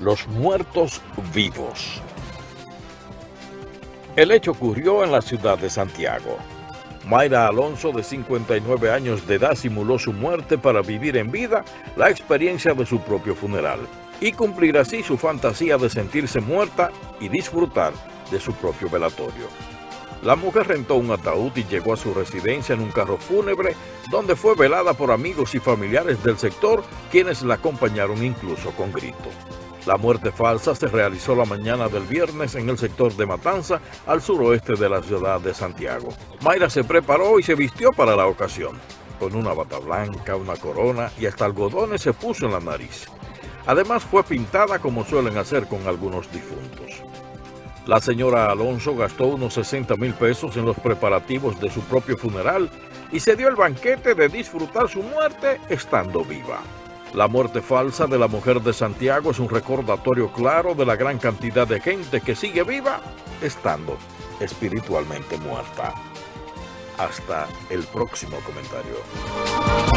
Los muertos vivos. El hecho ocurrió en la ciudad de Santiago. Mayra Alonso, de 59 años de edad, simuló su muerte para vivir en vida la experiencia de su propio funeral y cumplir así su fantasía de sentirse muerta y disfrutar de su propio velatorio. La mujer rentó un ataúd y llegó a su residencia en un carro fúnebre donde fue velada por amigos y familiares del sector quienes la acompañaron incluso con grito. La muerte falsa se realizó la mañana del viernes en el sector de Matanza, al suroeste de la ciudad de Santiago. Mayra se preparó y se vistió para la ocasión. Con una bata blanca, una corona y hasta algodones se puso en la nariz. Además fue pintada como suelen hacer con algunos difuntos. La señora Alonso gastó unos 60 mil pesos en los preparativos de su propio funeral y se dio el banquete de disfrutar su muerte estando viva. La muerte falsa de la mujer de Santiago es un recordatorio claro de la gran cantidad de gente que sigue viva estando espiritualmente muerta. Hasta el próximo comentario.